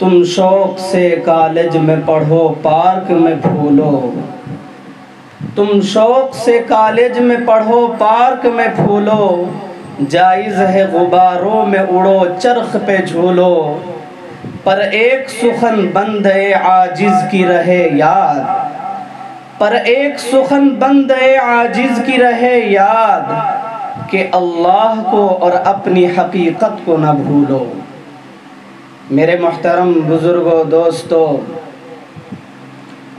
तुम शौक से कॉलेज में पढ़ो पार्क में फूलो तुम शौक से कॉलेज में पढ़ो पार्क में फूलो जायज़ है गुबारों में उड़ो चरख पे झूलो पर एक सुखन बंद आजिज की रहे याद पर एक सुखन बंद आजिज की रहे याद कि अल्लाह को और अपनी हकीकत को ना भूलो। मेरे मोहतरम बुज़ुर्गों, दोस्तों,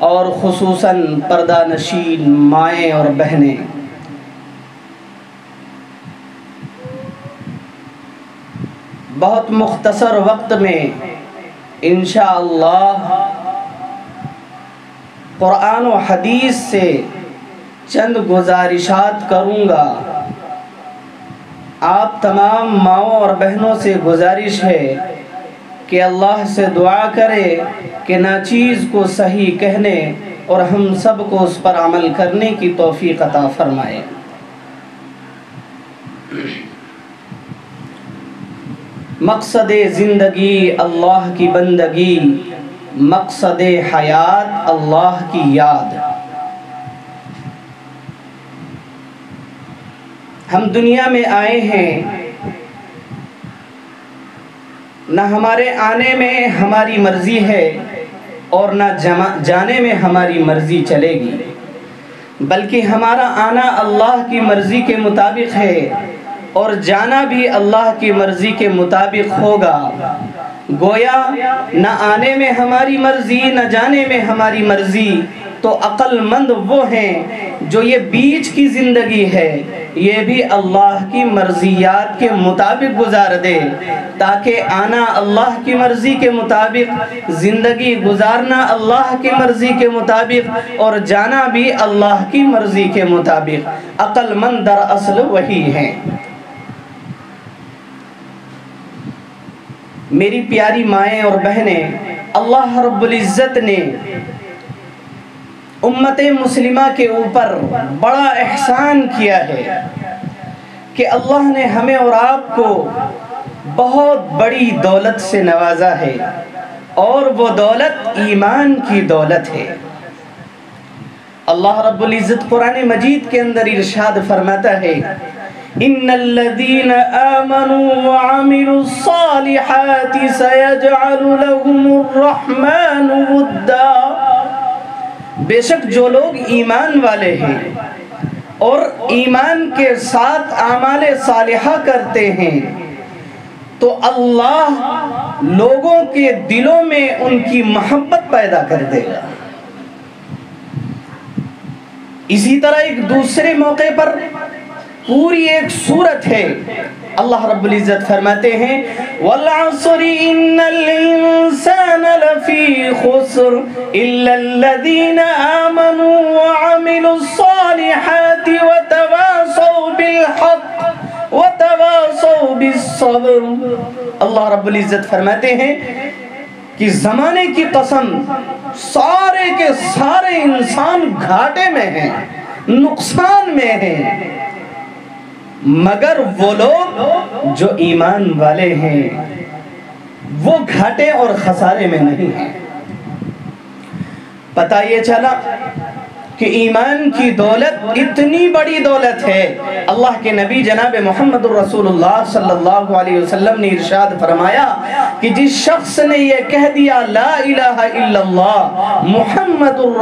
और खसूस पर्दा नशीन माएँ और बहनें, बहुत मुख्तसर वक्त में इनशा क़ुरान व हदीस से चंद गुजारिशात करूँगा। आप तमाम माओ और बहनों से गुजारिश है कि अल्लाह से दुआ करे कि नाचीज़ को सही कहने और हम सबको उस पर अमल करने की तोफ़ी अता फ़रमाए। मकसद ज़िंदगी अल्लाह की बंदगी मकसद हयात अल्लाह की याद। हम दुनिया में आए हैं, न हमारे आने में हमारी मर्ज़ी है और न जमा, जाने में हमारी मर्ज़ी चलेगी, बल्कि हमारा आना अल्लाह की मर्ज़ी के मुताबिक है और जाना भी अल्लाह की मर्ज़ी के मुताबिक होगा। गोया न आने में हमारी मर्ज़ी, न जाने में हमारी मर्ज़ी। तो अक्लमंद वो हैं जो ये बीच की ज़िंदगी है। ये भी अल्लाह की मर्ज़ियात के मुताबिक गुजार दे, ताकि आना अल्लाह की मर्ज़ी के मुताबिक, ज़िंदगी गुजारना अल्लाह की मर्ज़ी के मुताबिक, और जाना भी अल्लाह की मर्ज़ी के मुताबिक। अक्लमंद दरअसल वही हैं। मेरी प्यारी माएँ और बहनें, अल्लाह रब्बुल इज़्ज़त ने उम्मत मुस्लिमा के ऊपर बड़ा एहसान किया है कि अल्लाह ने हमें और आपको बहुत बड़ी दौलत से नवाजा है और वो दौलत ईमान की दौलत है। अल्लाह रब्बुल इज़्ज़त कुरान मजीद के अंदर इरशाद फरमाता है इन्नल्लज़ीन आमनू व अमिलुस्सालिहात सयजअलु लहुमुर्रहमानु वुद्दा बेशक जो लोग ईमान वाले हैं और ईमान के साथ आमाल सालिहा करते हैं तो अल्लाह लोगों के दिलों में उनकी मोहब्बत पैदा कर देगा। इसी तरह एक दूसरे मौके पर पूरी एक सूरत है। अल्लाह रब्बुल इज़्ज़त फरमाते हैं अल्लाह रब्बुल इज़्ज़त फरमाते हैं कि जमाने की कसम सारे के सारे इंसान घाटे में हैं, नुकसान में हैं। मगर वो लोग जो ईमान वाले हैं, वो घाटे और खसारे में नहीं है। पता ये चला कि ईमान की दौलत इतनी बड़ी दौलत है। अल्लाह के नबी जनाब मोहम्मद सल्लल्लाहु अलैहि वसल्लम ने इरशाद फरमाया कि जिस शख्स ने यह कह दिया, ला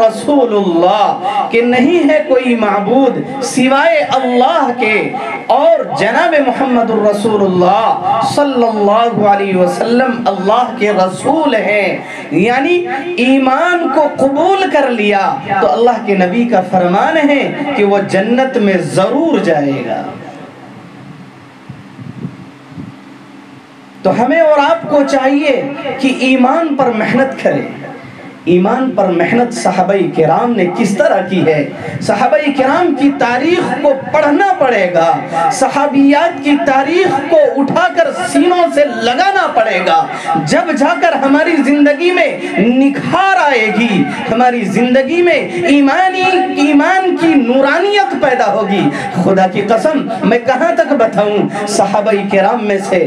रसूलुल्लाह, कि नहीं है कोई माबूद सिवाय अल्लाह के। और जनाब मोहम्मद अल्लाह के रसूल हैं। यानी ईमान को कबूल कर लिया तो अल्लाह के नबी का फरमान है कि वह जन्नत में ज़रूर जाएगा। तो हमें और आपको चाहिए कि ईमान पर मेहनत करें। ईमान पर मेहनत साहबई किराम ने किस तरह की है? साहबई किराम की तारीख को पढ़ना पड़ेगा। सहाबियात की तारीख को उठाकर सीनों से लगाना पड़ेगा। जब जाकर हमारी ज़िंदगी में निखार आएगी, हमारी ज़िंदगी में ईमानी, ईमान की नूरानियत पैदा होगी। खुदा की कसम, मैं कहाँ तक बताऊँ? साहबई किराम में से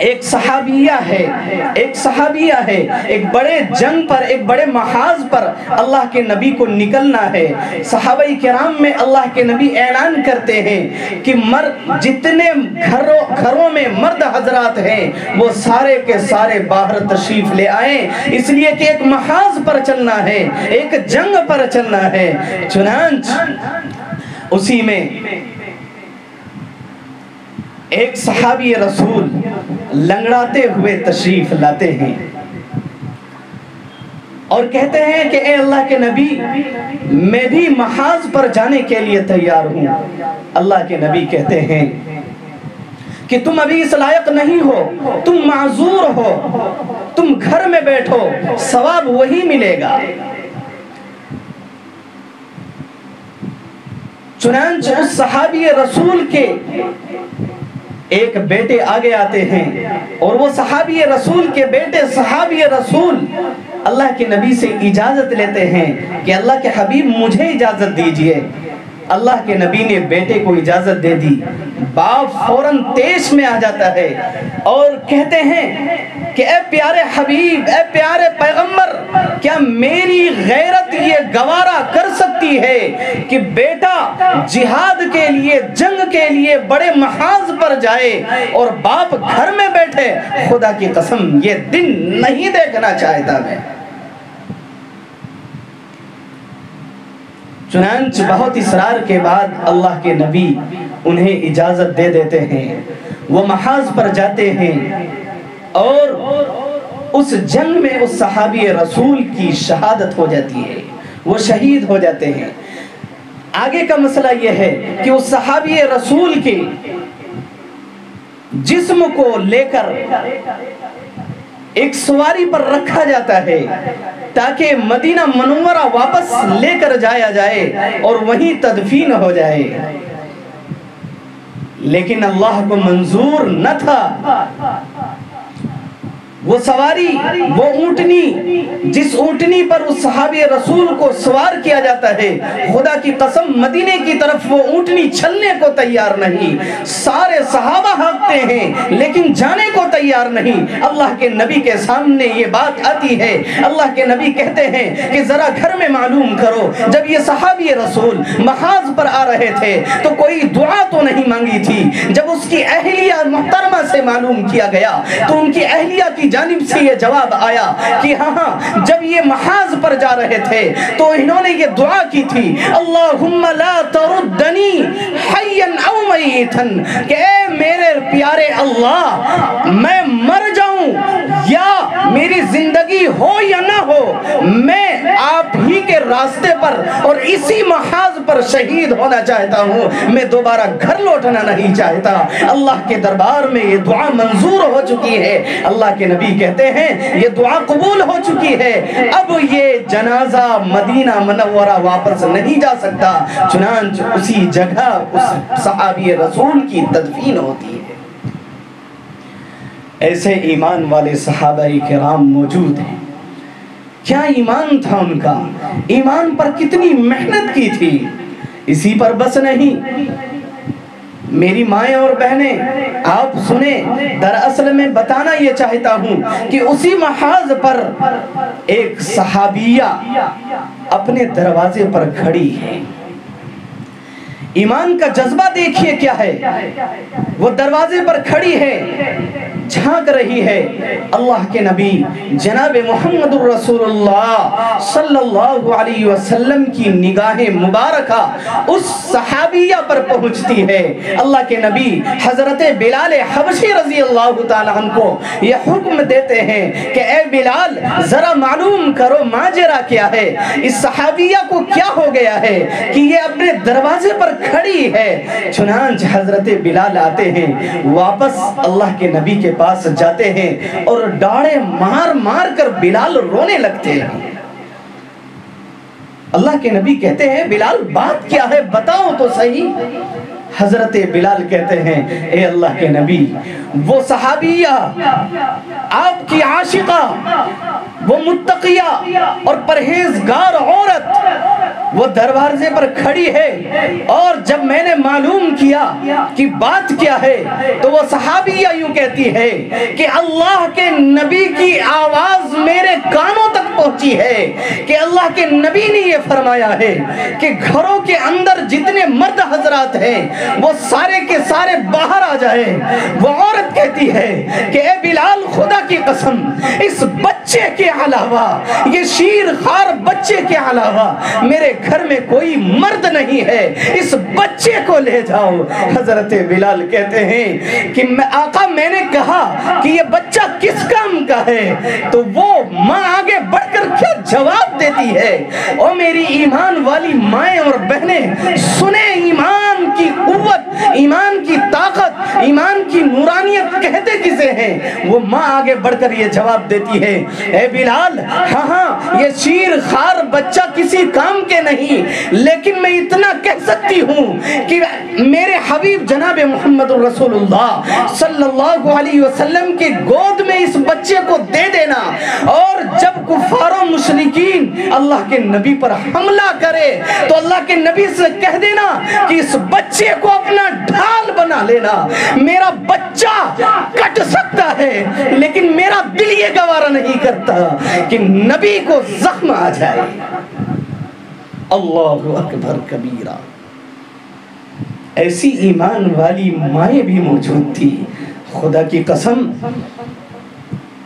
एक सहाबिया है, एक सहाबिया है, एक बड़े जंग पर, एक बड़े महाज पर अल्लाह के नबी को निकलना है। सहाबाई कराम में अल्लाह के नबी ऐलान करते हैं कि मर, जितने घरों घरों में मर्द हजरात हैं, वो सारे के सारे बाहर तशरीफ़ ले आए। इसलिए कि एक महाज पर चलना है, एक जंग पर चलना है। चुनाच उसी में एक सहाबी रसूल लंगड़ाते हुए तशरीफ़ लाते हैं। और कहते हैं कि ए अल्लाह के नबी, मैं भी महाज पर जाने के लिए तैयार हूँ। अल्लाह के नबी कहते हैं कि तुम अभी इस लायक नहीं हो, तुम माजूर हो, तुम घर में बैठो, सवाब वही मिलेगा। चुनाच उस सहाबी रसूल के एक बेटे आगे आते हैं और वो सहाबी रसूल के बेटे, सहाबी रसूल अल्लाह के नबी से इजाज़त लेते हैं कि अल्लाह के हबीब मुझे इजाज़त दीजिए। अल्लाह के नबी ने बेटे को इजाज़त दे दी। बाप फ़ौरन तेज में आ जाता है और कहते हैं कि ए प्यारे हबीब, ए प्यारे पैगंबर, क्या मेरी गैरत ये गवारा कर सकती है कि बेटा जिहाद के लिए, जंग के लिए बड़े महाज पर जाए और बाप घर में बैठे? खुदा की कसम, ये दिन नहीं देखना चाहता मैं। चुनाच बहुत इसरार के बाद अल्लाह के नबी उन्हें इजाज़त दे देते हैं। वो महाज पर जाते हैं। और उस जंग में उस सहाबी रसूल की शहादत हो जाती है। वो शहीद हो जाते हैं। आगे का मसला यह है कि उस सहाबी रसूल के जिस्म को लेकर एक सवारी पर रखा जाता है ताकि मदीना मनवरा वापस लेकर जाया जाए और वहीं तदफीन हो जाए। लेकिन अल्लाह को मंजूर न था। वो सवारी, वो ऊंटनी, जिस ऊंटनी पर उस सहाबी रसूल को सवार किया जाता है, खुदा की कसम मदीने की तरफ़ वो ऊंटनी चलने को तैयार नहीं। सारे सहाबा हाँकते हैं, लेकिन जाने को तैयार नहीं। अल्लाह के नबी के सामने ये बात आती है। अल्लाह के नबी कहते हैं कि जरा घर में मालूम करो, जब ये सहाबी रसूल महाज पर आ रहे थे तो कोई दुआ तो नहीं मांगी थी। जब उसकी अहलिया मुहतरमा से मालूम किया गया तो उनकी अहलिया की जानिब से ये जवाब आया कि हाँ हाँ जब ये महाज पर जा रहे थे तो इन्होंने ये दुआ की थी अल्लाह कि मेरे प्यारे अल्लाह, मैं मर जाऊँ या मेरी ज़िंदगी हो या ना हो, मैं आप ही के रास्ते पर और इसी महाज पर शहीद होना चाहता हूँ। मैं दोबारा घर लौटना नहीं चाहता। अल्लाह के दरबार में ये दुआ मंजूर हो चुकी है। अल्लाह के नबी कहते हैं, ये दुआ कबूल हो चुकी है। अब ये जनाजा मदीना मनवरा वापस नहीं जा सकता। चुनाच उसी जगह उस सहाबी रसूल की तदफीन होती है। ऐसे ईमान वाले सहाबा कराम मौजूद हैं। क्या ईमान था उनका? ईमान पर कितनी मेहनत की थी? इसी पर बस नहीं। मेरी माए और बहनें, आप सुने, दरअसल में बताना ये चाहता हूँ कि उसी महाज पर एक सहाबिया अपने दरवाजे पर खड़ी है। ईमान का जज्बा देखिए क्या है। वो दरवाजे पर खड़ी है। झाँक रही है अल्लाह के नबी, जनाब मोहम्मद वसल्लम की निगाहें मुबारक उस सहाबिया पर पहुँचती है। अल्लाह के नबी हज़रत बिलाल हबशी रज़ी अल्लाह को ये हुक्म देते हैं कि, ए बिलाल, जरा मालूम करो माजरा क्या है। इस सहाबिया को क्या हो गया है कि ये अपने दरवाजे पर खड़ी है? चुनाच हज़रत बिलाल आते हैं। वापस अल्लाह के नबी के पास जाते हैं और डाड़े मार मार कर बिलाल रोने लगते हैं। अल्लाह के नबी कहते हैं, बिलाल, बात क्या है बताओ तो सही। हज़रत बिलाल कहते हैं, ए अल्लाह के नबी, वो सहाबिया, आपकी आशिका, वो मुत्तकिया और परहेजगार वो दरवाजे पर खड़ी है। और जब मैंने मालूम किया कि बात क्या है तो वो सहाबिया यूँ कहती है कि अल्लाह के नबी की आवाज़ मेरे कानों तक पहुँची है, कि अल्लाह के नबी ने ये फरमाया है कि घरों के अंदर जितने मर्द हजरात हैं, वो सारे के सारे बाहर आ जाए। वो औरत कहती है कि ए बिलाल, खुदा की कसम, इस बच्चे के अलावा, ये शीर खार बच्चे के अलावा मेरे घर में कोई मर्द नहीं है। इस बच्चे को ले जाओ। हज़रत बिलाल कहते हैं कि मैं आका, मैंने कहा कि ये बच्चा किस काम का है? तो वो माँ आगे बढ़कर क्या जवाब देती है? और मेरी ईमान वाली माए और बहने, सुने ईमान। की कुवत, ईमान की ताकत, ईमान की नूरानियत कहते किसे हैं? वो माँ आगे बढ़कर ये जवाब देती है, ए बिलाल हाँ हाँ ये शीर खार बच्चा किसी काम के नहीं, लेकिन मैं इतना कह सकती हूँ कि मेरे हबीब जनाब मोहम्मद सल्लल्लाहु वसल्लम के गोद में इस बच्चे को दे देना, और जब कुफारों मुशरिकीन अल्लाह के नबी पर हमला करे तो अल्लाह के नबी से कह देना कि इस बच्चे को अपना ढाल बना लेना। मेरा बच्चा कट सकता है, लेकिन मेरा दिल ये गवारा नहीं करता कि नबी को जख्म आ जाए। अल्लाह अकबर कबीरा। ऐसी ईमान वाली माए भी मौजूद थी। खुदा की कसम,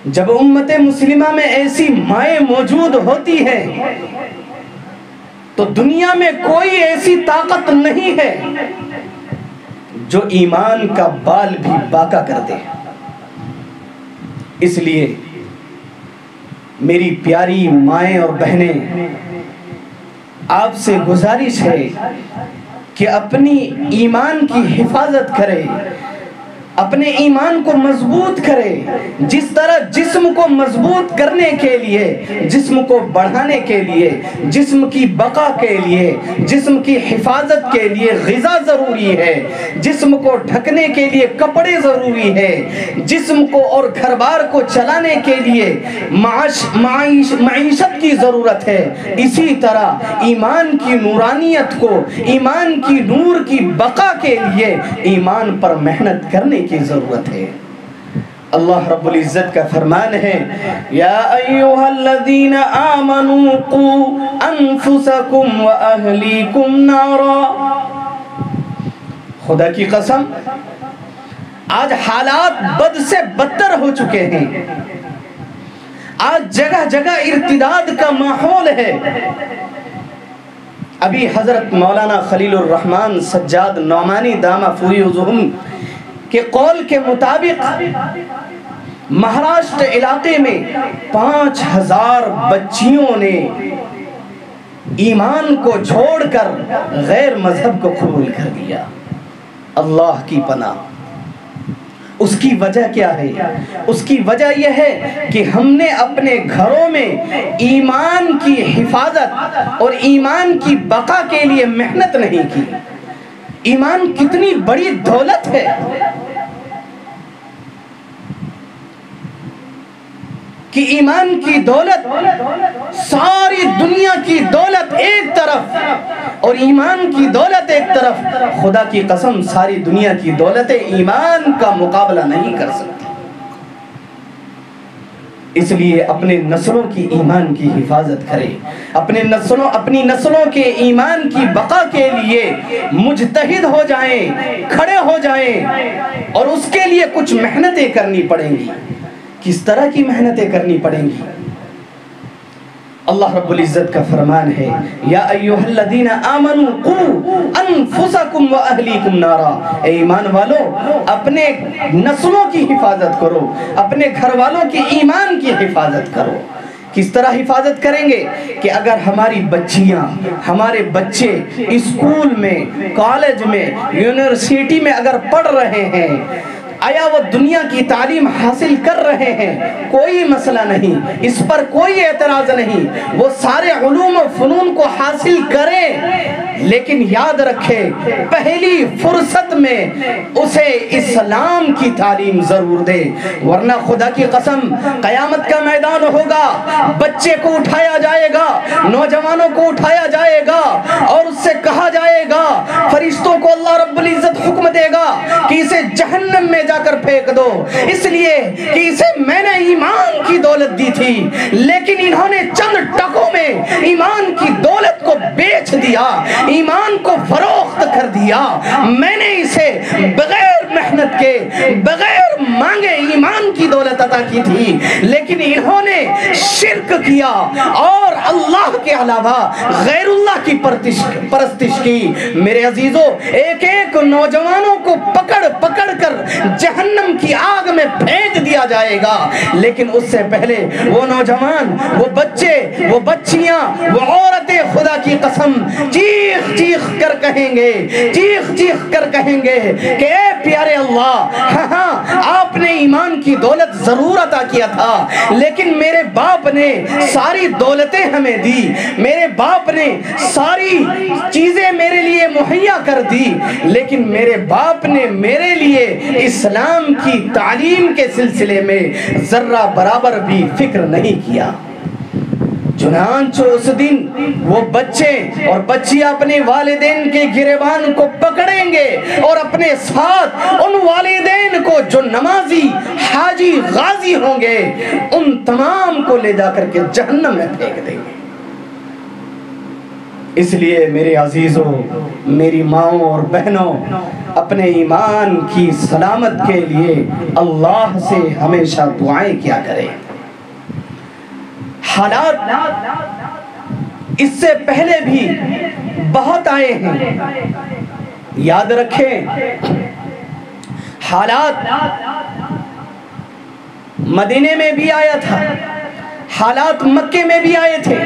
जब उम्मत मुस्लिमा में ऐसी माए मौजूद होती है तो दुनिया में कोई ऐसी ताकत नहीं है जो ईमान का बाल भी बाका कर दे। इसलिए मेरी प्यारी माएँ और बहनें, आपसे गुजारिश है कि अपनी ईमान की हिफाजत करें। अपने ईमान को मज़बूत करे। जिस तरह जिस्म को मज़बूत करने के लिए, जिस्म को बढ़ाने के लिए, जिस्म की बका के लिए, जिस्म की हिफाजत के लिए गज़ा ज़रूरी है। जिस्म को ढकने के लिए कपड़े ज़रूरी है। जिस्म को और घर बार को चलाने के लिए माश मीशत की ज़रूरत है। इसी तरह ईमान की नूरानियत को, ईमान की नूर की बका के लिए ईमान पर मेहनत करने की ज़रूरत है। अल्लाह रब्बुल इज़्ज़त का फरमान है, या अय्युहल्लज़ीना आमनू कू अनफुसकुम व अहलीकुम नारा। खुदा की कसम, आज हालात बद से बदतर हो चुके हैं। आज जगह जगह इर्तिदाद का माहौल है। अभी हज़रत मौलाना खलील रहमान सज्जाद नौमानी दामा फूरी के कौल के मुताबिक महाराष्ट्र इलाके में पाँच हज़ार बच्चियों ने ईमान को छोड़कर गैर मज़हब को कबूल कर दिया अल्लाह की पनाह। उसकी वजह क्या है? उसकी वजह यह है कि हमने अपने घरों में ईमान की हिफाजत और ईमान की बका के लिए मेहनत नहीं की। ईमान कितनी बड़ी दौलत है। कि ईमान की दौलत, सारी दुनिया की दौलत एक तरफ़ और ईमान की दौलत एक तरफ़। खुदा की कसम, सारी दुनिया की दौलत ईमान का मुकाबला नहीं कर सकती। इसलिए अपने नस्लों की ईमान की हिफाजत करें। अपने नस्लों, अपनी नस्लों के ईमान की बका के लिए मुजतहिद हो जाएँ, खड़े हो जाएँ और उसके लिए कुछ मेहनतें करनी पड़ेंगी। किस तरह की मेहनतें करनी पड़ेंगी? अल्लाह रब्बुल इज़्ज़त का फरमान है, या अय्युहल्लदीना आमनु कु अनफुसकुम व अहलीकुम नारा। ए ईमान वालों, अपने नस्लों की हिफाजत करो, अपने घर वालों के ईमान की हिफाजत करो। किस तरह हिफाजत करेंगे? कि अगर हमारी बच्चियाँ, हमारे बच्चे स्कूल में, कॉलेज में, यूनिवर्सिटी में अगर पढ़ रहे हैं आया वो दुनिया की तालीम हासिल कर रहे हैं। कोई मसला नहीं। इस पर कोई एतराज़ नहीं। वो सारे उलूम फ़नून को हासिल करें। लेकिन याद रखे, पहली फुर्सत में उसे इस्लाम की तालीम ज़रूर दे। वरना खुदा की कसम, कयामत का मैदान होगा। बच्चे को उठाया जाएगा, नौजवानों को उठाया जाएगा और उससे कहा जाएगा, फरिश्तों को अल्लाह रब्बुल इज़्ज़त हुक्म देगा कि इसे जहन्नम में जाकर फेंक दो। इसलिए कि इसे मैंने ईमान की दौलत दी थी, लेकिन इन्होंने चंद टकों में ईमान की दौलत को बेच दिया, ईमान को फरोख्त कर दिया। मैंने इसे बगैर मेहनत के, बगैर मांगे ईमान की दौलत अदा की थी, लेकिन इन्होंने शिरक किया और अल्लाह के अलावा गैरुल्लाह की परस्तिश की। मेरे अजीजों एक एक नौजवानों को पकड़ पकड़ कर जहन्नम की आग में फेंक दिया जाएगा। लेकिन उससे पहले वो नौजवान, वो बच्चे, वो बच्चियाँ, वो औरतें खुदा की कसम चीख चीख कर कहेंगे, चीख चीख कर कहेंगे कि प्यारे अल्लाह हाँ हाँ आपने ईमान की दौलत ज़रूर अता किया था, लेकिन मेरे बाप ने सारी दौलतें हमें दी, मेरे बाप ने सारी चीज़ें मेरे लिए मुहैया कर दी, लेकिन मेरे बाप ने मेरे लिए इस्लाम की तालीम के सिलसिले में जर्रा बराबर भी फ़िक्र नहीं किया। चुनांचो उस दिन वो बच्चे और बच्चियाँ अपने वालिदेन के गिरेबान को पकड़ेंगे और अपने साथ उन वालिदेन को जो नमाजी, हाजी, गाजी होंगे, उन तमाम को ले जाकर के जहन्नम में फेंक देंगे। इसलिए मेरे अजीजों, मेरी माओ और बहनों, अपने ईमान की सलामत के लिए अल्लाह से हमेशा दुआएँ क्या करें। हालात इससे पहले भी बहुत आए हैं। याद रखें, हालात मदीने में भी आया था, हालात मक्के में भी आए थे।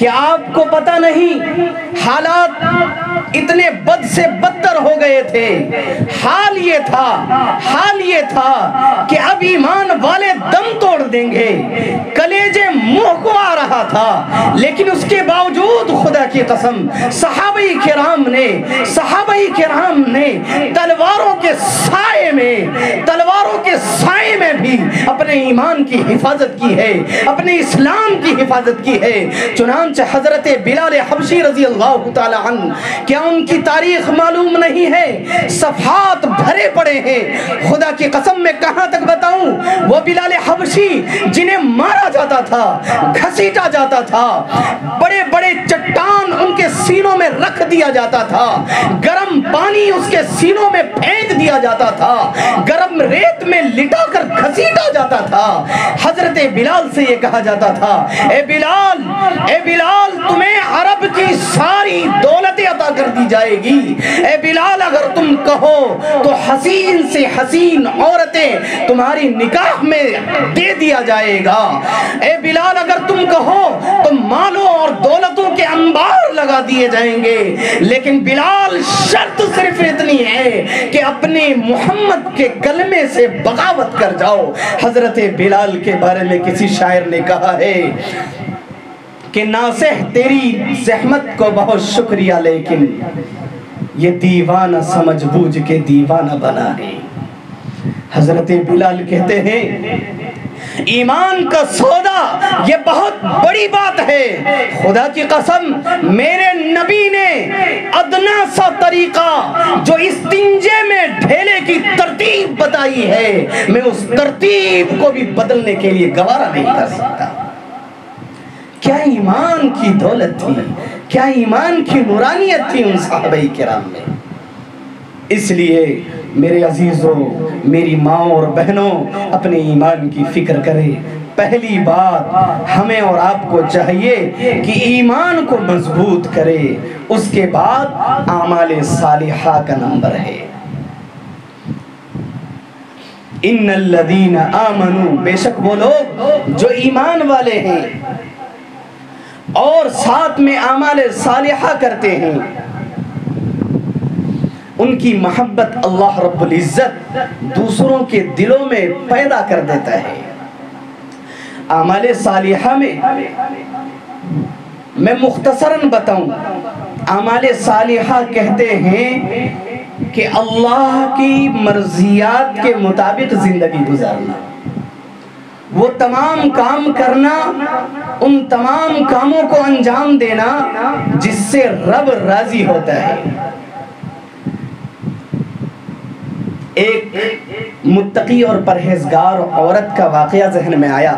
क्या आपको पता नहीं, हालात इतने बद से बदतर हो गए थे। हाल ये था, हाल ये था कि अब ईमान वाले दम तोड़ देंगे। कलेजे मुँह को आ रहा था, लेकिन उसके बावजूद खुदा की कसम सहाबई किराम ने सहाबई किराम ने तलवारों के साए में, तलवारों के साए में भी अपने ईमान की हिफाजत की है, अपने इस्लाम की हिफाजत की है। चुनान चुनांचे हज़रत बिलाल हबशी रज़ी अल्लाह क्या उनकी तारीख मालूम नहीं है? सफात भरे पड़े हैं। खुदा की कसम में कहाँ तक बताऊँ? वो बिलाल हबशी जिन्हें मारा जाता था, घसीटा जाता था बड़े बड़े चट्टान उनके सीनों में रख दिया जाता था, गर्म पानी उसके सीनों में फेंक दिया जाता था, गर्म रेत में लिटा कर घसीटा जाता था। हज़रत बिलाल से ये कहा जाता था, ए बिलाल ए बिलाल बिलाल, तुम्हें अरब की सारी दौलतें अता कर दी जाएगी। ए बिलाल, अगर तुम कहो तो हसीन से हसीन औरतें तुम्हारी निकाह में दे दिया जाएगा। ए बिलाल, अगर तुम कहो तो मालों और दौलतों के अंबार लगा दिए जाएँगे। लेकिन बिलाल, शर्त सिर्फ़ इतनी है कि अपने मोहम्मद के कलमे से बगावत कर जाओ। हज़रत बिलाल के बारे में किसी शायर ने कहा है कि नासेह तेरी जहमत को बहुत शुक्रिया, लेकिन ये दीवाना समझ बूझ के दीवाना बना है। हज़रत बिलाल कहते हैं, ईमान का सौदा, ये बहुत बड़ी बात है। खुदा की कसम, मेरे नबी ने अदना सा तरीका जो इस तिंजे में ढेले की तरतीब बताई है, मैं उस तरतीब को भी बदलने के लिए गवारा नहीं कर सकता। क्या ईमान की दौलत थी? क्या ईमान की नूरानियत थी उन साहबई किराम में? इसलिए मेरे अजीज़ों, मेरी माँ और बहनों, अपने ईमान की फ़िक्र करें। पहली बात, हमें और आपको चाहिए कि ईमान को मज़बूत करे। उसके बाद आमाल सालिहा का नंबर है। इन लदीन आमनु, बेशक वो लोग जो ईमान वाले हैं। और साथ में आमाल सालिहा करते हैं। उनकी मोहब्बत अल्लाह रब्बुल इज़्ज़त दूसरों के दिलों में पैदा कर देता है। आमाल सालिहा में मैं मुख्तसरन बताऊँ, आमाल सालिहा कहते हैं कि अल्लाह की मर्जियात के मुताबिक ज़िंदगी गुजारना। वो तमाम काम करना, उन तमाम कामों को अंजाम देना जिससे रब राज़ी होता है। एक मुत्तकी और परहेजगार औरत का वाकया जहन में आया।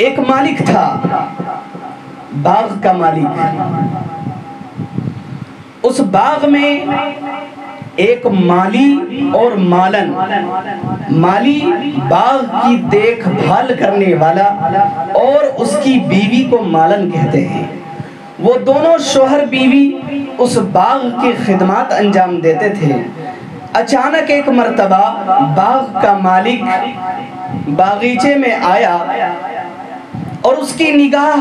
एक मालिक था, बाग का मालिक। उस बाग में एक माली और मालन। माली बाग की देखभाल करने वाला और उसकी बीवी को मालन कहते हैं। वो दोनों शोहर बीवी उस बाग की खिदमत अंजाम देते थे। अचानक एक मर्तबा बाग का मालिक बागीचे में आया और उसकी निगाह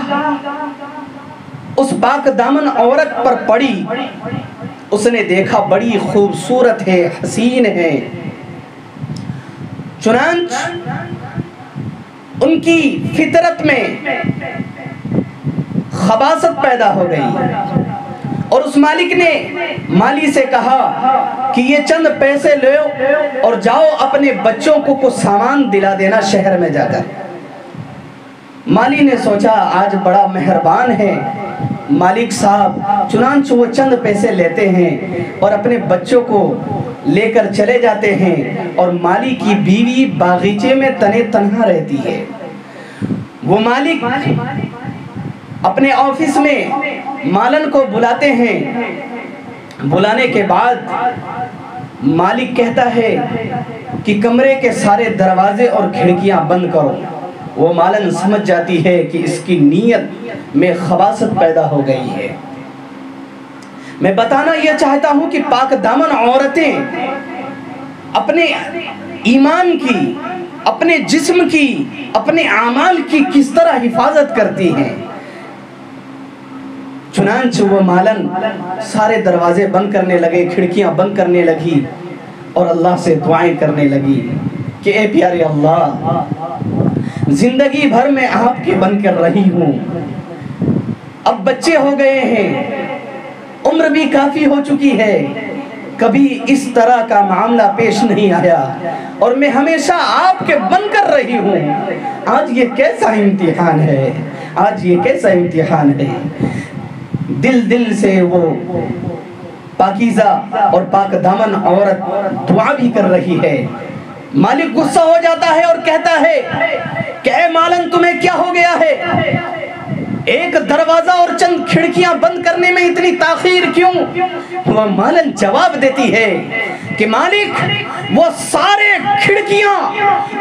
उस बाग दामन औरत पर पड़ी। उसने देखा बड़ी खूबसूरत है, हसीन है। चुनांच उनकी फितरत में खबासत पैदा हो गई और उस मालिक ने माली से कहा कि ये चंद पैसे लो और जाओ अपने बच्चों को कुछ सामान दिला देना शहर में जाकर। माली ने सोचा, आज बड़ा मेहरबान है मालिक साहब, चुनाच वो चंद पैसे लेते हैं और अपने बच्चों को लेकर चले जाते हैं और माली की बीवी बागीचे में तने तनहा रहती है। वो मालिक अपने ऑफ़िस में मालन को बुलाते हैं। बुलाने के बाद मालिक कहता है कि कमरे के सारे दरवाजे और खिड़कियाँ बंद करो। वो मालन समझ जाती है कि इसकी नीयत में खबासत पैदा हो गई है। मैं बताना यह चाहता हूँ कि पाक दामन औरतें अपने ईमान की, अपने जिस्म की, अपने आमाल की किस तरह हिफाजत करती हैं? चुनाच वो मालन सारे दरवाजे बंद करने लगे, खिड़कियाँ बंद करने लगी और अल्लाह से दुआएँ करने लगी कि ए प्यारे अल्लाह ज़िंदगी भर में आपके बन कर रही हूँ। अब बच्चे हो गए हैं। उम्र भी काफ़ी हो चुकी है। कभी इस तरह का मामला पेश नहीं आया। और मैं हमेशा आपके बन कर रही हूँ। आज ये कैसा इम्तिहान है? आज ये कैसा इम्तिहान है? दिल दिल से वो पाकिजा और पाक दामन औरत दुआ भी कर रही है। मालिक गुस्सा हो जाता है और कहता है कि मालन, तुम्हें क्या हो गया है? एक दरवाज़ा और चंद खिड़कियाँ बंद करने में इतनी ताखीर क्यों? वह मालन जवाब देती है कि मालिक, वो सारे खिड़कियाँ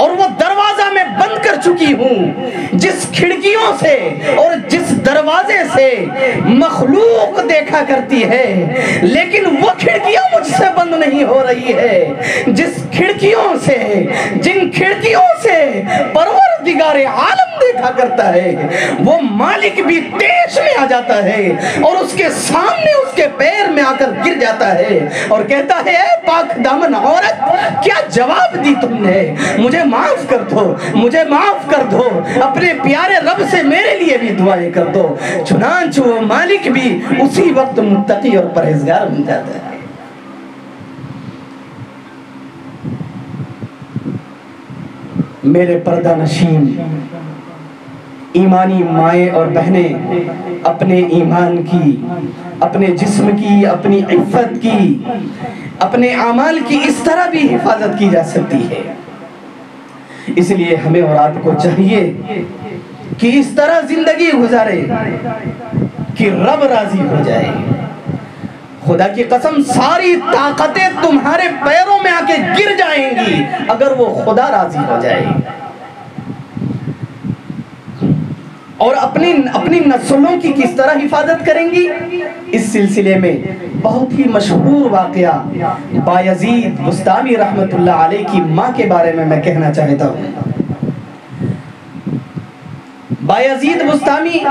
और वो दरवाज़ा मैं बंद कर चुकी हूँ। जिस खिड़कियों से और जिस दरवाजे से मखलूक देखा करती है, लेकिन वो खिड़कियाँ मुझसे बंद नहीं हो रही है। जिस खिड़कियों से, जिन खिड़कियों से परवर दिगारे आलम देखा करता है। वो मालिक भी तेज में आ जाता है और उसके सामने उसके पैर में आकर गिर जाता है और कहता है पाक दामन औरत, क्या जवाब दी तुमने? मुझे माफ़ कर दो, मुझे माफ़ कर दो। अपने प्यारे रब से मेरे लिए भी दुआएँ कर दो। चुनाच वो मालिक भी उसी वक्त मुत्तकी और परहेजगार बन जाता है। मेरे पर्दा नशीन। ईमानी माए और बहनें, अपने ईमान की, अपने जिस्म की, अपनी इफ़्फ़त की, अपने अमाल की इस तरह भी हिफाजत की जा सकती है। इसलिए हमें और आपको चाहिए कि इस तरह ज़िंदगी गुजारे कि रब राज़ी हो जाए। खुदा की कसम, सारी ताकतें तुम्हारे पैरों में आके गिर जाएँगी अगर वो खुदा राज़ी हो जाए। और अपनी अपनी नस्लों की किस तरह हिफाजत करेंगी? इस सिलसिले में बहुत ही मशहूर वाकया बायजीद मुस्तामी अलैह की माँ के बारे में मैं कहना चाहता हूँ। बायजीद मुस्तामी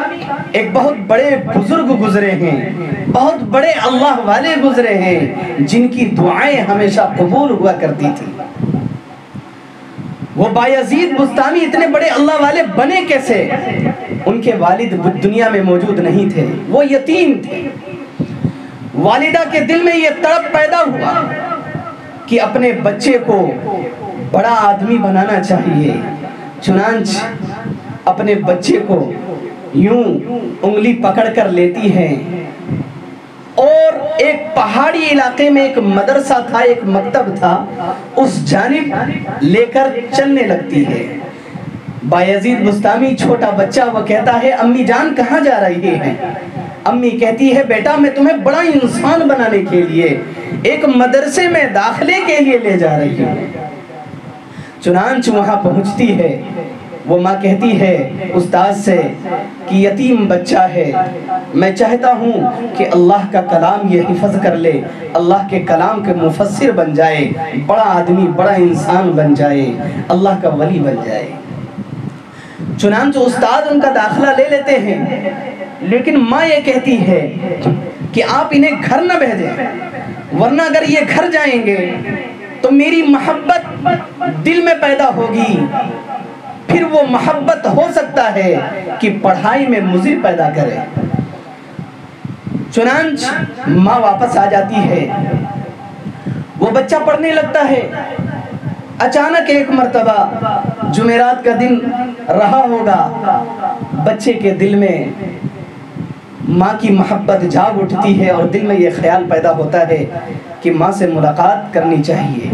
एक बहुत बड़े बुज़ुर्ग गुजरे हैं, बहुत बड़े अल्लाह वाले गुजरे हैं, जिनकी दुआएँ हमेशा कबूल हुआ करती थी। वो बायजीद मुस्तामी इतने बड़े अल्लाह वाले बने कैसे? उनके वालिद दुनिया में मौजूद नहीं थे। वो यतीम थे। वालिदा के दिल में ये तड़प पैदा हुआ कि अपने बच्चे को बड़ा आदमी बनाना चाहिए। चुनांच अपने बच्चे को यूँ उंगली पकड़ कर लेती है। और एक पहाड़ी इलाके में एक मदरसा था, एक मकतब था, उस जानब लेकर चलने लगती है। बायजीद मुस्तामी छोटा बच्चा वह कहता है, अम्मी जान कहाँ जा रही है? अम्मी कहती है, बेटा, मैं तुम्हें बड़ा इंसान बनाने के लिए, एक मदरसे में दाखिले के लिए ले जा रही हूँ। चुनाच वहाँ पहुँचती है। वो माँ कहती है, उस्ताद से, कि यतीम बच्चा है। मैं चाहता हूँ कि अल्लाह का कलाम ये हिफज कर ले, अल्लाह के कलाम के मुफसर बन जाए, बड़ा आदमी, बड़ा इंसान बन जाए, अल्लाह का वली बन जाए। चुनान जो उस्ताद उनका दाखिला ले लेते हैं, लेकिन माँ ये कहती है कि आप इन्हें घर न भेजें वरना अगर ये घर जाएँगे तो मेरी मोहब्बत दिल में पैदा होगी। फिर वो मोहब्बत हो सकता है कि पढ़ाई में मुजिर पैदा करे। चुनाच माँ वापस आ जाती है। वो बच्चा पढ़ने लगता है। अचानक एक मर्तबा जुमेरात का दिन रहा होगा। बच्चे के दिल में माँ की मोहब्बत जाग उठती है और दिल में ये ख्याल पैदा होता है कि माँ से मुलाकात करनी चाहिए।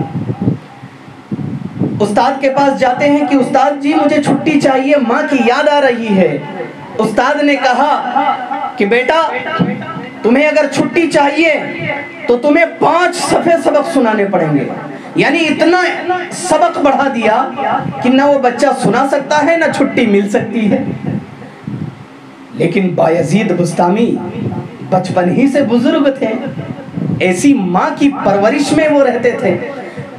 उस्ताद के पास जाते हैं कि उस्ताद जी, मुझे छुट्टी चाहिए, माँ की याद आ रही है। उस्ताद ने कहा कि बेटा, तुम्हें अगर छुट्टी चाहिए तो तुम्हें पाँच सफे सबक सुनाने पड़ेंगे। यानी इतना सबक बढ़ा दिया कि ना वो बच्चा सुना सकता है, ना छुट्टी मिल सकती है। लेकिन बायजीद बुस्तामी बचपन ही से बुज़ुर्ग थे। ऐसी माँ की परवरिश में वो रहते थे।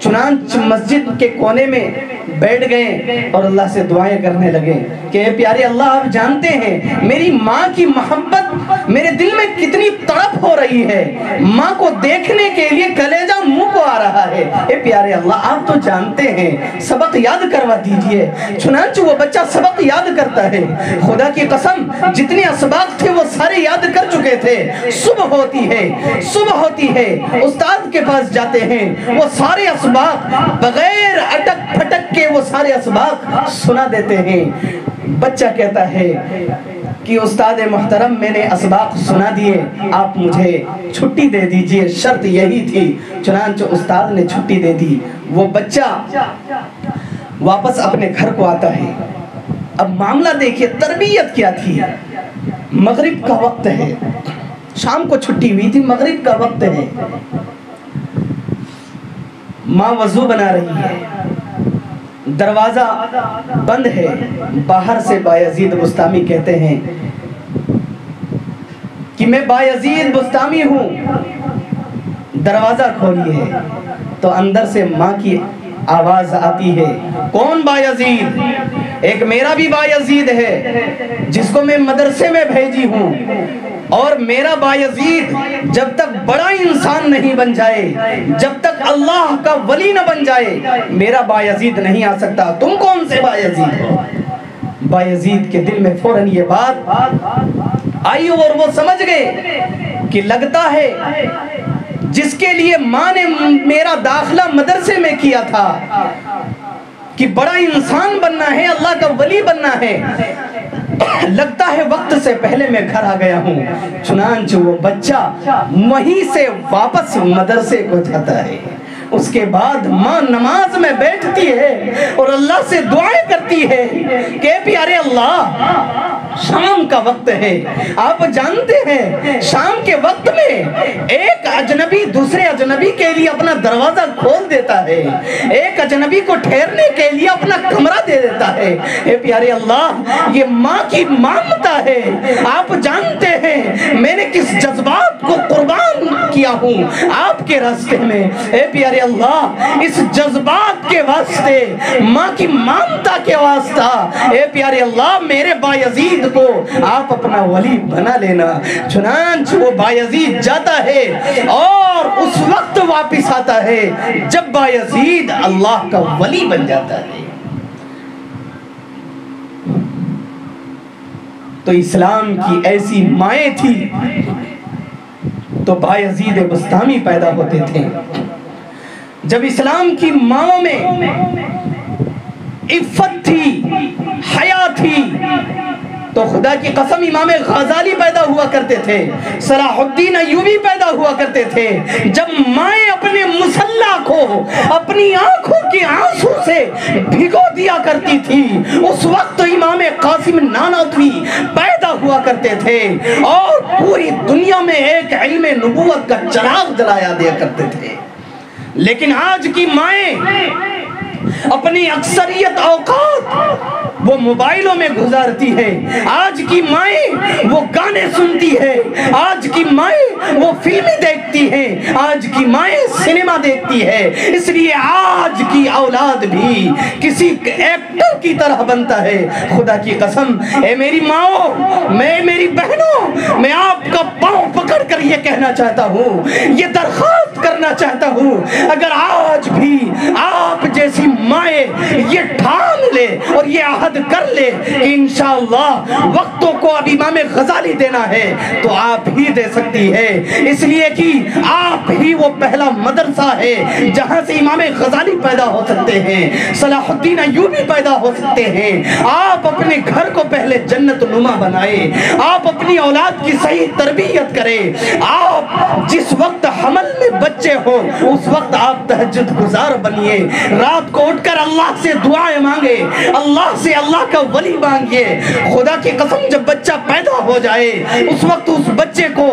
चुनाच मस्जिद के कोने में बैठ गए और अल्लाह से दुआएँ करने लगे कि प्यारे, अल्लाह आप जानते हैं, मेरी माँ की मोहब्बत मेरे दिल में कितनी तड़प हो रही है। माँ को देखने के लिए कलेजा मुँह को आ रहा है। ए प्यारे अल्लाह, आप तो जानते हैं, सबक याद करवा दीजिए। चुनाच वो बच्चा सबक याद करता है। खुदा की कसम, जितने असबाक थे वो सारे याद कर चुके थे। सुबह होती है, सुबह होती है। उस्ताद के पास जाते हैं, वो सारे असबाक बगैर अटक फटक के वो सारे असबाक सुना देते हैं। बच्चा कहता है कि उस्ताद मोहतरम, मैंने इसबाक सुना दिए। आप मुझे छुट्टी दे दीजिए। शर्त यही थी, चुनाच उस्ताद ने छुट्टी दे दी। वो बच्चा वापस अपने घर को आता है। अब मामला देखिए, तरबियत क्या थी? मगरिब का वक्त है। शाम को छुट्टी हुई थी, मगरिब का वक्त है। माँ वज़ू बना रही है। दरवाज़ा बंद है। बाहर से बायजीद बुस्तामी कहते हैं कि मैं बायजीद बुस्तामी हूँ। दरवाज़ा खोलिए। तो अंदर से माँ की आवाज़ आती है। कौन बायजीद? एक मेरा भी बायजीद है, जिसको मैं मदरसे में भेजी हूँ। और मेरा बायजीद जब तक बड़ा इंसान नहीं बन जाए, जब तक अल्लाह का वली न बन जाए, मेरा बायजीद नहीं आ सकता। तुम कौन से बायजीद हो? बायजीद के दिल में फ़ौरन ये बात आई और वो समझ गए कि लगता है जिसके लिए माँ ने मेरा दाखला मदरसे में किया था कि बड़ा इंसान बनना है, अल्लाह का वली बनना है। लगता है वक्त से पहले मैं घर आ गया हूँ। चुनाच वो बच्चा वहीं से वापस मदरसे को जाता है। उसके बाद माँ नमाज़ में बैठती है और अल्लाह से दुआएँ करती है के प्यारे अल्लाह शाम का वक्त है। आप जानते हैं, शाम के वक्त में एक अजनबी दूसरे अजनबी के लिए अपना दरवाज़ा खोल देता है। एक अजनबी को ठहरने के लिए अपना कमरा दे देता है। ए प्यारे अल्लाह, ये माँ की ममता है। आप जानते हैं, मैंने किस जज्बात को कुर्बान किया हूँ आपके रास्ते में। ए प्यारे अल्लाह, इस जज्बात के वास्ते माँ की ममता के वास्ता ए प्यारे अल्लाह, मेरे बायजीद को आप अपना वली बना लेना। चुनाच वो बायजीद जाता है और उस वक्त वापिस आता है जब बायजीद अल्लाह का वली बन जाता है। तो इस्लाम की ऐसी माए थी तो बायजीद बस्तामी पैदा होते थे। जब इस्लाम की माओ में इफ्फत थी, हया थी तो खुदा की कसम इमाम गजाली पैदा हुआ करते थे, सलाहुद्दीन अयूबी पैदा हुआ करते थे। जब माए अपने मुसल्ला को, अपनी आँखों के आँसू से भिगो दिया करती थी, उस वक्त तो इमाम कासिम नानवी पैदा हुआ करते थे और पूरी दुनिया में एक इल्म नबूवत का चराग जलाया दिया करते थे। लेकिन आज की माए अपनी अक्सरियत औकात वो मोबाइलों में गुजारती है। आज की माए वो गाने सुनती है। आज की माए वो फ़िल्में देखती है। आज की माए सिनेमा देखती है। इसलिए आज की औलाद भी किसी एक्टर की तरह बनता है। खुदा की कसम, ए मेरी माओ, मैं, मेरी बहनों, मैं आपका पाँव पकड़ कर ये कहना चाहता हूँ, ये दरखास्त करना चाहता हूँ, अगर आज भी आप जैसी माए ये ठान ले और ये आहद कर ले कि इंशाअल्लाह वक्तों को अब इमाम गजाली देना है तो आप ही दे सकती है। इसलिए कि आप ही वो पहला मदरसा है, जहाँ से इमाम गजाली पैदा हो सकते हैं, सलाहुद्दीन अयूबी पैदा हो सकते हैं। आप अपने घर को पहले जन्नत नुमा बनाए, आप अपनी औलाद की सही तरबियत करें। आप जिस वक्त हमल में बच्चे हो, उस वक्त आप तहजद गुजार बनिए। रात को उठकर अल्लाह से दुआएँ मांगे, अल्लाह से अल्लाह का वली मांगिए खुदा की कसम जब बच्चा पैदा हो जाए, उस वक्त उस बच्चे को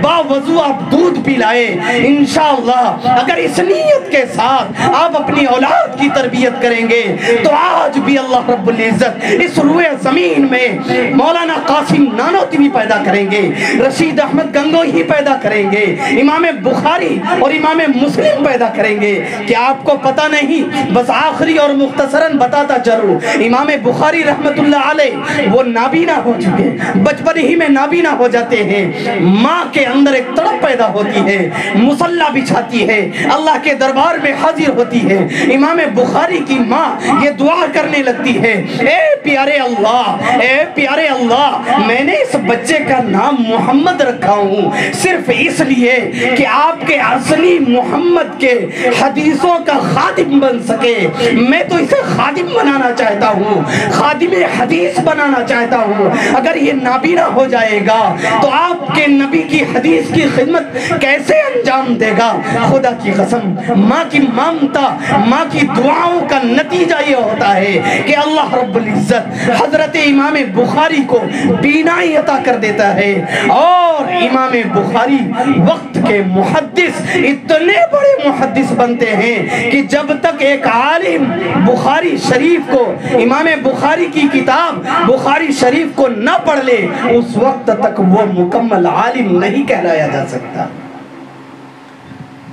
बावजू आप दूध पिलाए। इंशाअल्लाह, अगर इस नीयत के साथ आप अपनी औलाद की तरबियत करेंगे तो आज भी अल्लाह रब्बुल इज़्ज़त इस रुए ज़मीन में मौलाना कासिम नानोती पैदा करेंगे, रशीद अहमद गंगोही पैदा करेंगे, इमाम बुखारी और इमाम मुस्लिम पैदा करेंगे। कि आपको पता नहीं? बस आखिरी और मुख्तसरन बताता ज़रूर। इमाम बुखारी रहमतुल्लाह अलैह, वो नाबीना हो चुके बचपन ही में नाबीना हो जाते हैं। माँ के अंदर एक तड़प पैदा होती है, मुसल्ला बिछाती है, अल्लाह के दरबार में हाजिर होती है। इमाम बुखारी की माँ ये दुआ करने लगती है, ए प्यारे अल्लाह, ए प्यारे अल्लाह, मैंने इस बच्चे का नाम मोहम्मद रखा हूँ। सिर्फ़ इसलिए कि आपके असली मोहम्मद के हदीसों का खादिम बन सके। मैं तो इसे खादिम बनाना चाहता हूँ। खादिम हदीस बनाना चाहता हूँ। अगर ये नाबीना हो जाएगा तो आपके नबी की हदीस की खिदमत कैसे अंजाम देगा? खुदा की कसम, माँ की ममता माँ की दुआओं का नतीजा ये होता है कि अल्लाह रब्बुल इज़्ज़त हज़रत इमाम बुखारी को बीनाई अता कर देता है। और इमाम बुखारी वक्त के मुहद्दिस, इतने बड़े मुहद्दिस बनते हैं कि जब तक एक आलिम बुखारी शरीफ को इमाम बुखारी की किताब बुखारी शरीफ को न पढ़ ले, उस वक्त तक वो मुकम्मल आलिम नहीं कहलाया जा सकता।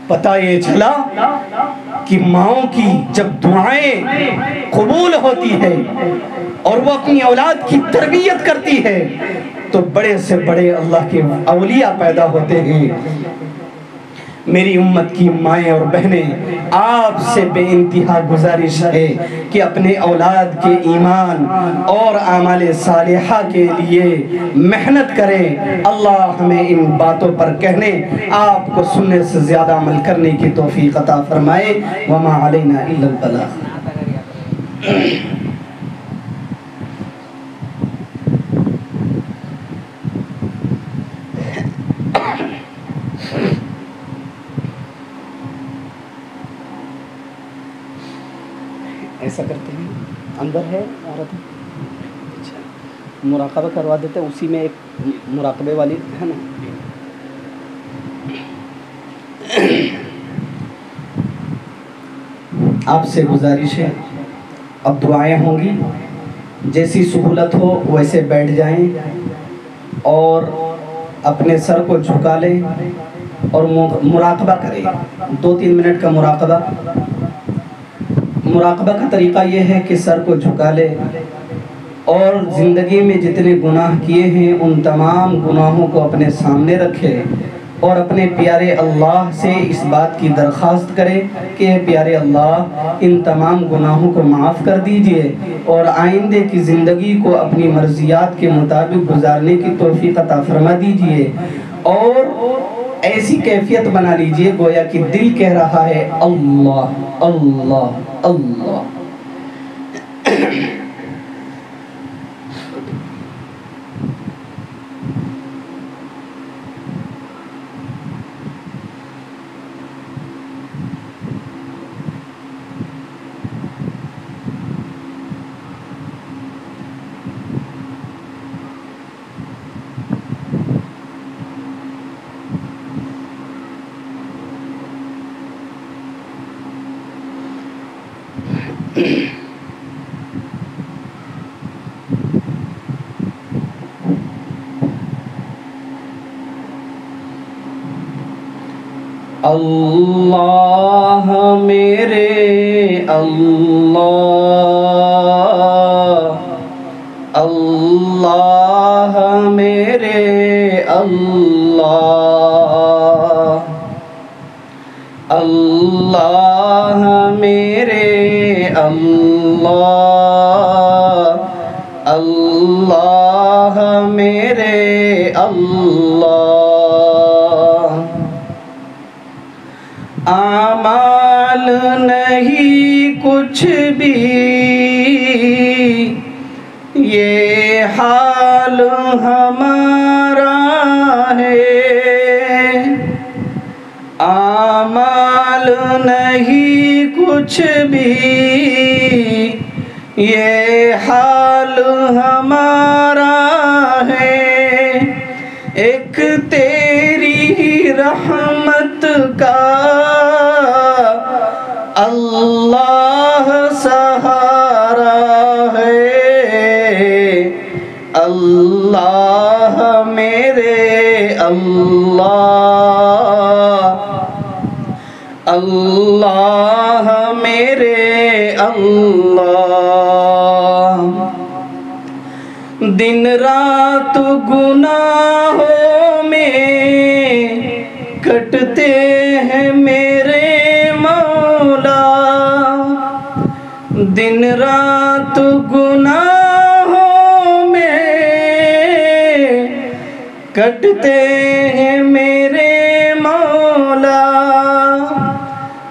पता ये चला कि माओ की जब दुआएँ कबूल होती है और वो अपनी औलाद की तरबियत करती है तो बड़े से बड़े अल्लाह के अवलिया पैदा होते हैं। मेरी उम्मत की माएँ और बहनें आपसे बेइंतहा गुजारिश है कि अपने औलाद के ईमान और आमाल सालिहा के लिए मेहनत करें। अल्लाह हमें इन बातों पर कहने आपको सुनने से ज़्यादा अमल करने की तोफ़ी अता फरमाए। वमा अलैना बलाग ऐसा करते हैं अंदर है। अच्छा मुराकबा करवा देते हैं उसी में एक मुराकबे वाली है ना? आपसे गुजारिश है, अब दुआएँ होंगी, जैसी सहूलत हो वैसे बैठ जाएँ और अपने सर को झुका लें और मुराकबा करें। दो तीन मिनट का मुराकबा। मुराकबा का तरीक़ा ये है कि सर को झुका ले। और ज़िंदगी में जितने गुनाह किए हैं, उन तमाम गुनाहों को अपने सामने रखे और अपने प्यारे अल्लाह से इस बात की दरख्वास्त करें कि प्यारे अल्लाह, इन तमाम गुनाहों को माफ़ कर दीजिए और आइंदे की ज़िंदगी को अपनी मर्जियात के मुताबिक गुजारने की तोफ़ी अता फरमा दीजिए और ऐसी कैफियत बना लीजिए, गोया कि दिल कह रहा है, अल्लाह अल्लाह। अल्लाह अल्लाह मेरे अल्लाह कुछ भी ये हाल हमारा है। आमाल नहीं कुछ भी ये हाल हमारा है। एक तेरी रहमत का मेरे अल्लाह। अल्लाह मेरे अल्लाह। दिन रात गुनाहों कटते हैं मेरे मौला।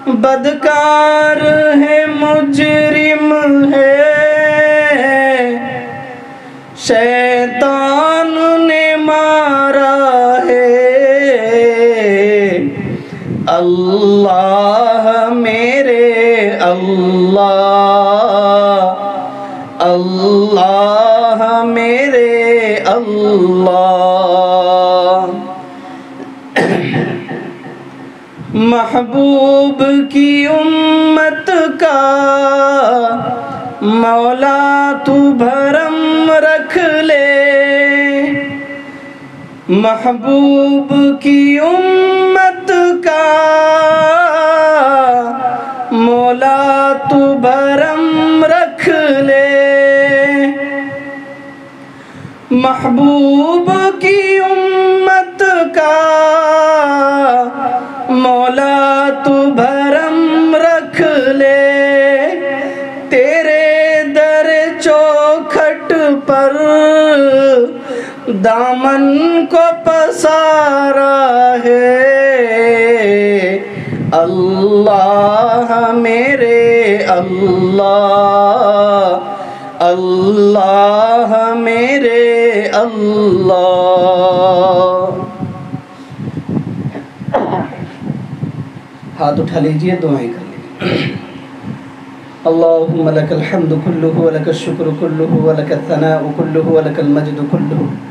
बदकार है मुजरिम है। शैतान ने मारा है। अल्लाह मेरे अल्लाह। अल्लाह मेरे अल्लाह। महबूब की उम्मत का मौला तू भरम रख ले। महबूब की उम्मत का मौला तू भरम रख ले। महबूब की दामन को पसारा है। अल्लाह मेरे अल्लाह। अल्लाह मेरे अल्लाह। हाथ उठा लीजिए, दुआएँ कर लीजिए। अल्लाहुम्म लकल हम्दु कुल्लुहु व लकल शुक्र लकल सनाउ कुल्लुहु व लकल मजदु कुल्लुहु।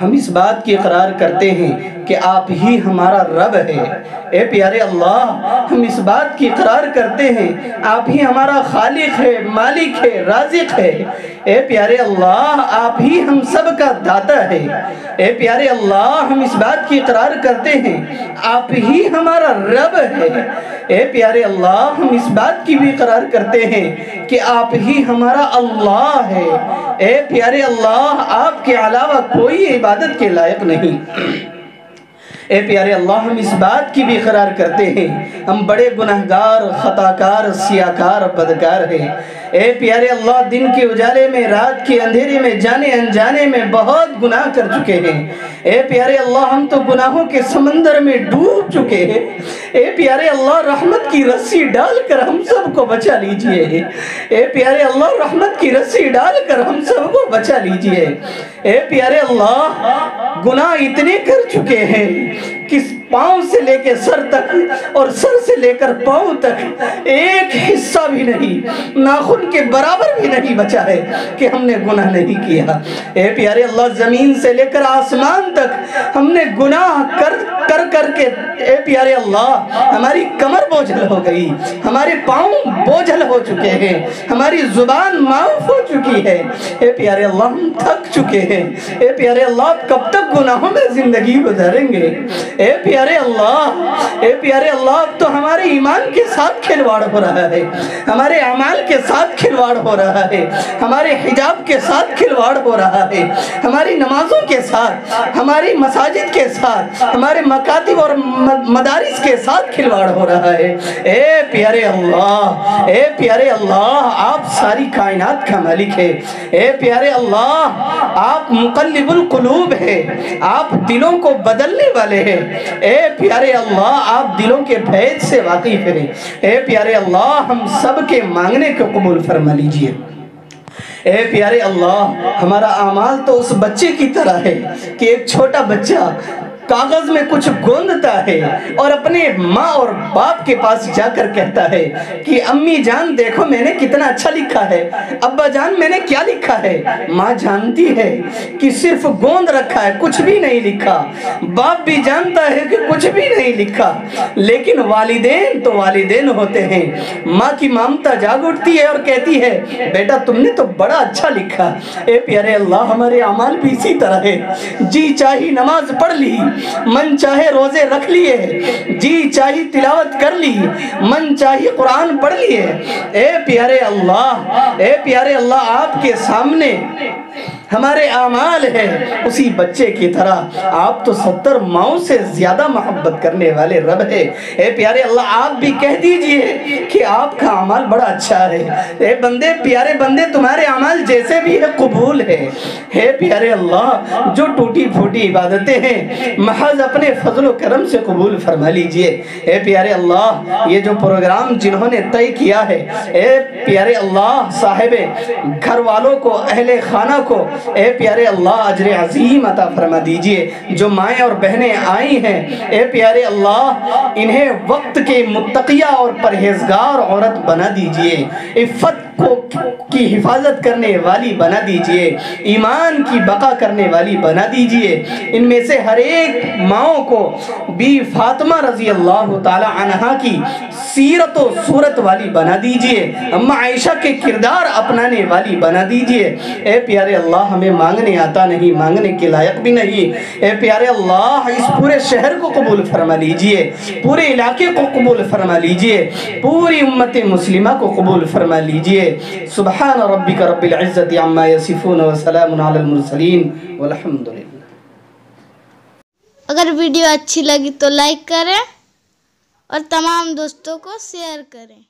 हम इस बात की इकरार करते हैं कि आप ही हमारा रब है। ए प्यारे अल्लाह, हम इस बात की इकरार करते हैं, आप ही हमारा खालिक है, मालिक है, राजिक है। ए प्यारे अल्लाह, आप ही हम सब का दाता है। ए प्यारे अल्लाह, हम इस बात की इकरार करते हैं, आप ही हमारा रब है। ए प्यारे अल्लाह, हम इस बात की भी इकरार करते हैं कि आप ही हमारा अल्लाह है। ए प्यारे अल्लाह, आपके अलावा कोई इबादत के लायक नहीं। ए प्यारे अल्लाह, हम इस बात की भी करार करते हैं। हम बड़े गुनहगार, ख़ताकार, सियाकार, बदकार हैं। ए प्यारे अल्लाह, दिन के उजाले में, रात के अंधेरे में, जाने अनजाने में बहुत गुनाह कर चुके हैं। ए प्यारे अल्लाह, हम तो गुनाहों के समंदर में डूब चुके हैं। ए प्यारे अल्लाह, रहमत की रस्सी डालकर हम सबको बचा लीजिए। ए प्यारे अल्लाह, रहमत की रस्सी डालकर हम सबको बचा लीजिए। ए प्यारे अल्लाह, गुनाह इतने कर चुके हैं कि पाँव से लेकर सर तक और सर से लेकर पाँव तक एक हिस्सा भी नहीं, नाखून के बराबर भी नहीं बचा है कि हमने गुनाह नहीं किया। ए प्यारे अल्लाह, ज़मीन से लेकर आसमान तक हमने गुनाह कर कर करके, ए प्यारे अल्लाह, हमारी कमर बोझल हो गई, हमारे पाँव बोझल हो चुके हैं, हमारी ज़ुबान माफ़ हो चुकी है। ए प्यारे अल्लाह, हम थक चुके हैं। ए प्यारे अल्लाह कब तक गुनाहों में ज़िंदगी गुजारेंगे? ए प्यारे अल्लाह, ए प्यारे अल्लाह तो हमारे ईमान के साथ खिलवाड़ हो रहा है। हमारे अमाल के साथ खिलवाड़ हो रहा है। हमारे हिजाब के साथ खिलवाड़ हो रहा है। हमारी नमाजों के साथ, हमारी मसाजिद के साथ, हमारे मकातिब और मदारिस के साथ खिलवाड़ हो रहा है। ए प्यारे अल्लाह, ए प्यारे अल्लाह, आप सारी कायनात का मालिक है। ए प्यारे अल्लाह, आप मुकल्लिबुल कुलूब है। आप दिलों को बदलने वाले हैं। प्यारे अल्लाह, आप दिलों के भेद से वाकिफ हैं। ए प्यारे अल्लाह, हम सब के मांगने को कबूल फरमा लीजिए। ए प्यारे अल्लाह, हमारा अमाल तो उस बच्चे की तरह है कि एक छोटा बच्चा कागज़ में कुछ गोंदता है और अपने माँ और बाप के पास जाकर कहता है कि, अम्मी जान, देखो मैंने कितना अच्छा लिखा है। अब्बा जान, मैंने क्या लिखा है? माँ जानती है कि सिर्फ़ गोंद रखा है, कुछ भी नहीं लिखा। बाप भी जानता है कि कुछ भी नहीं लिखा। लेकिन वालिदेन तो वालिदेन होते हैं। माँ की ममता जाग उठती है और कहती है, बेटा, तुमने तो बड़ा अच्छा लिखा। ए प्यारे अल्लाह, हमारे अमाल भी इसी तरह है। जी, चाही, नमाज़ पढ़ ली। मन चाहे रोज़े रख लिए, जी चाहे तिलावत कर ली, मन चाहे कुरान पढ़ लिए। ए प्यारे अल्लाह, ए प्यारे अल्लाह, आपके सामने हमारे अमाल है उसी बच्चे की तरह। आप तो सत्तर माओ से ज़्यादा मोहब्बत करने वाले रब है। ए प्यारे अल्लाह, आप भी कह दीजिए कि आपका अमाल बड़ा अच्छा है। ए बंदे, प्यारे बंदे, तुम्हारे अमाल जैसे भी है, कबूल है। हे प्यारे अल्लाह, जो टूटी फूटी इबादतें हैं, महज अपने फजल करम से कबूल फरमा लीजिए। ए प्यारे अल्लाह, ये जो प्रोग्राम जिन्होंने तय किया है, ए प्यारे अल्लाह, साहेब घर वालों को अहले खाना को ए प्यारे अल्लाह, अजर अजीम अता फरमा दीजिए। जो माएँ और बहनें आई हैं, ए प्यारे अल्लाह, इन्हें वक्त के मुत्तकिया और परहेजगार औरत बना दीजिए। इफ़त को की हिफाजत करने वाली बना दीजिए। ईमान की बका करने वाली बना दीजिए। इनमें से हर एक माओ को बी फातिमा रज़ी अल्लाह तहा की सीरत सूरत वाली बना दीजिए। अम्मा आयशा के किरदार अपनाने वाली बना दीजिए। ए प्यारे अल्लाह हमें मांगने आता नहीं, मांगने के लायक भी नहीं। ए प्यारे अल्लाह, इस पूरे शहर को कबूल फरमा लीजिए, पूरे इलाके को कबूल फरमा लीजिए, पूरी उम्मत मुस्लिमा को कबूल फरमा लीजिए। सुबहान रब्बिक रब्बिल इज्जति अम्मा यसिफून अगर वीडियो अच्छी लगी तो लाइक करें और तमाम दोस्तों को शेयर करें।